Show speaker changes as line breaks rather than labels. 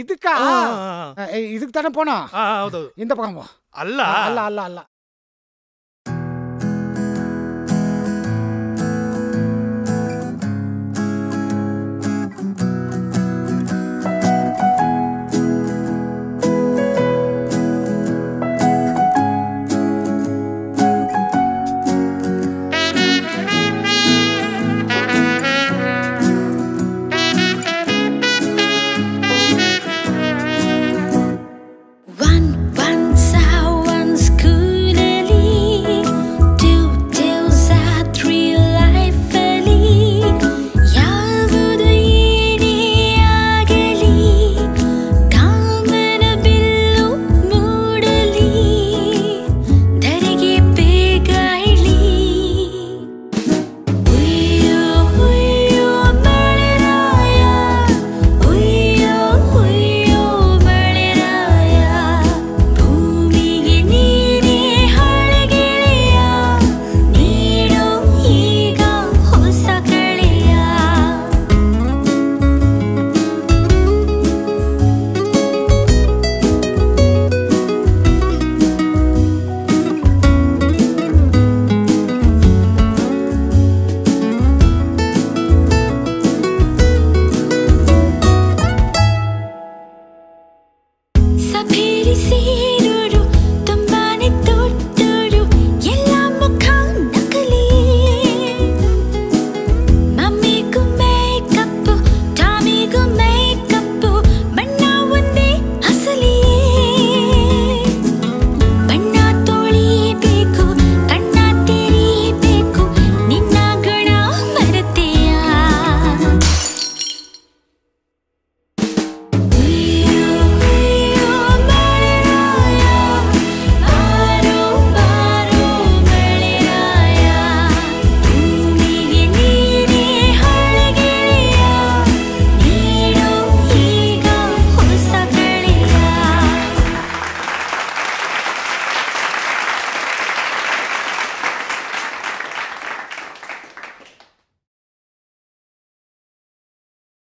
இதுக்கா இதுக்கு தானே போனா இந்த பக்கம் அல்ல அல்ல அல்ல அல்ல
pity see